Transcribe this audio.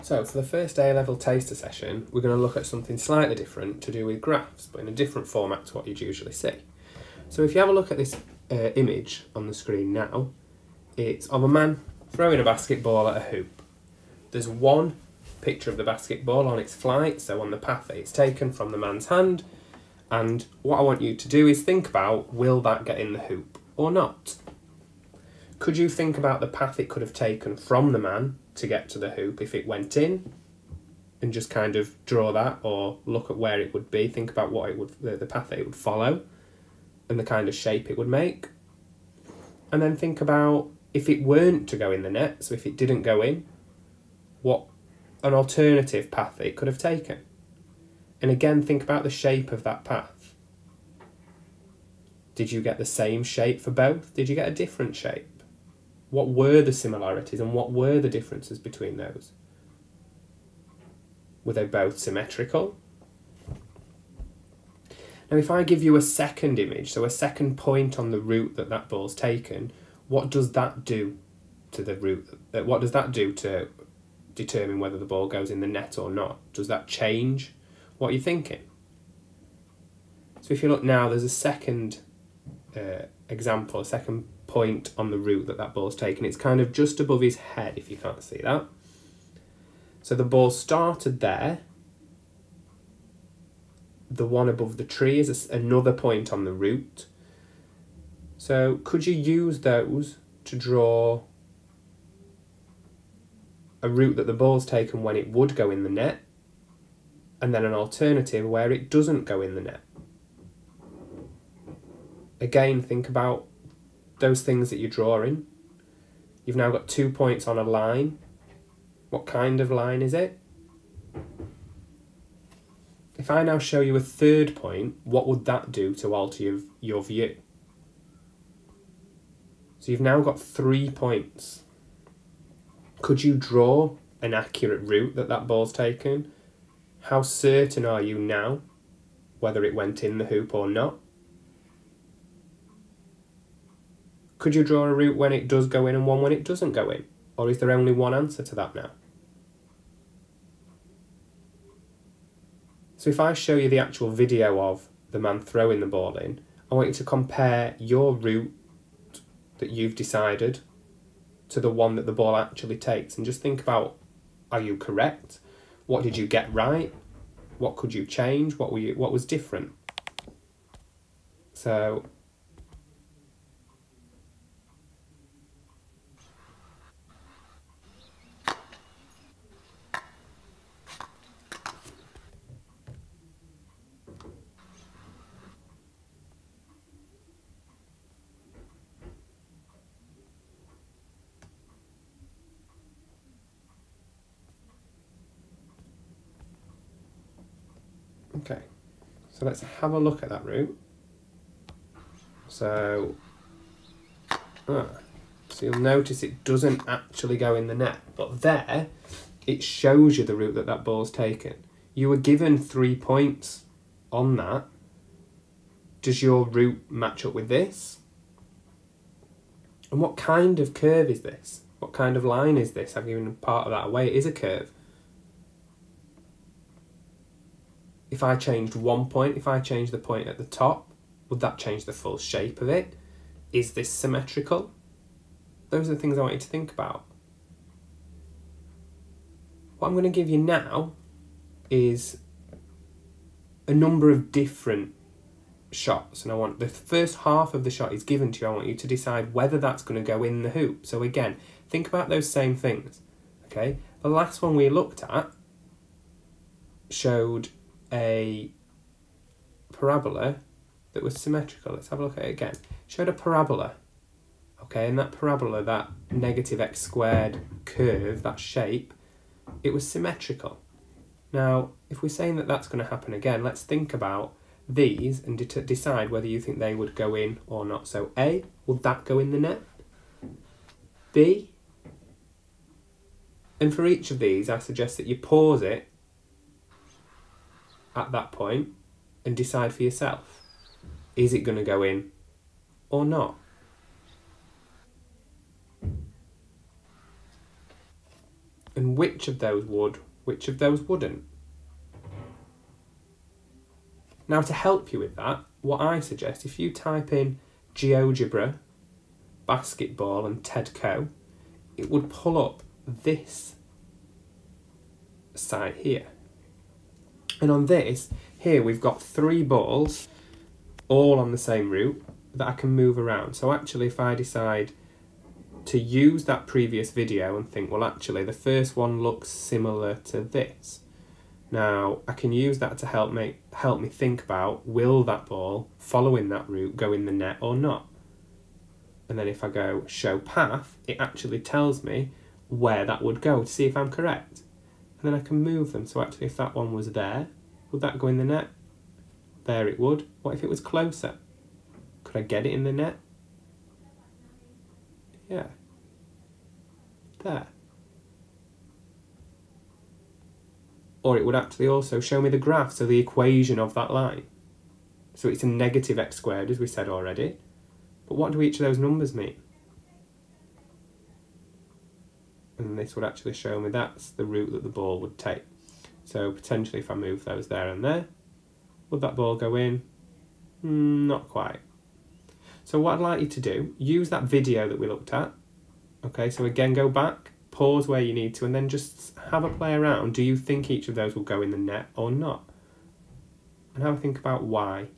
So for the first A-level taster session, we're going to look at something slightly different to do with graphs, but in a different format to what you'd usually see. So if you have a look at this uh, image on the screen now, it's of a man throwing a basketball at a hoop. There's one picture of the basketball on its flight, so on the path that it's taken from the man's hand, and what I want you to do is think about, will that get in the hoop or not? Could you think about the path it could have taken from the man to get to the hoop if it went in and just kind of draw that or look at where it would be, think about what it would the, the path that it would follow and the kind of shape it would make. And then think about if it weren't to go in the net, so if it didn't go in, what an alternative path it could have taken. And again, think about the shape of that path. Did you get the same shape for both? Did you get a different shape? What were the similarities and what were the differences between those? Were they both symmetrical? Now, if I give you a second image, so a second point on the route that that ball's taken, what does that do to the route? Uh, what does that do to determine whether the ball goes in the net or not? Does that change what you're thinking? So if you look now, there's a second uh, example, a second point on the route that that ball's taken. It's kind of just above his head, if you can't see that. So the ball started there. The one above the tree is another point on the route. So could you use those to draw a route that the ball's taken when it would go in the net, and then an alternative where it doesn't go in the net? Again, think about those things that you're drawing. You've now got two points on a line. What kind of line is it? If I now show you a third point, what would that do to alter your, your view? So you've now got three points. Could you draw an accurate route that that ball's taken? How certain are you now whether it went in the hoop or not? Could you draw a route when it does go in and one when it doesn't go in? Or is there only one answer to that now? So if I show you the actual video of the man throwing the ball in, I want you to compare your route that you've decided to the one that the ball actually takes and just think about are you correct? What did you get right? What could you change? What were you what was different? So Okay, so let's have a look at that route. So, ah, so you'll notice it doesn't actually go in the net, but there it shows you the route that that ball's taken. You were given three points on that. Does your route match up with this? And what kind of curve is this? What kind of line is this? I've given part of that away. It is a curve. If I changed one point, if I changed the point at the top, would that change the full shape of it? Is this symmetrical? Those are the things I want you to think about. What I'm going to give you now is a number of different shots and I want the first half of the shot is given to you. I want you to decide whether that's going to go in the hoop. So again, think about those same things. Okay, the last one we looked at showed a parabola that was symmetrical. Let's have a look at it again. Showed a parabola. Okay, and that parabola, that negative x squared curve, that shape, it was symmetrical. Now, if we're saying that that's going to happen again, let's think about these and de decide whether you think they would go in or not. So A, would that go in the net? B, and for each of these, I suggest that you pause it at that point and decide for yourself is it going to go in or not? And which of those would, which of those wouldn't? Now, to help you with that, what I suggest, if you type in GeoGebra, basketball, and TEDCO, it would pull up this site here. And on this, here we've got three balls, all on the same route, that I can move around. So actually, if I decide to use that previous video and think, well, actually, the first one looks similar to this, now, I can use that to help make help me think about will that ball following that route go in the net or not. And then if I go show path, it actually tells me where that would go to see if I'm correct. And then I can move them. So actually if that one was there, would that go in the net? There it would. What if it was closer? Could I get it in the net? Yeah. There. or it would actually also show me the graph, so the equation of that line. So it's a negative x squared, as we said already. But what do each of those numbers mean? And this would actually show me that's the route that the ball would take. So potentially if I move those there and there, would that ball go in? Mm, not quite. So what I'd like you to do, use that video that we looked at. Okay, so again, go back, pause where you need to, and then just have a play around. Do you think each of those will go in the net or not? And have a think about why.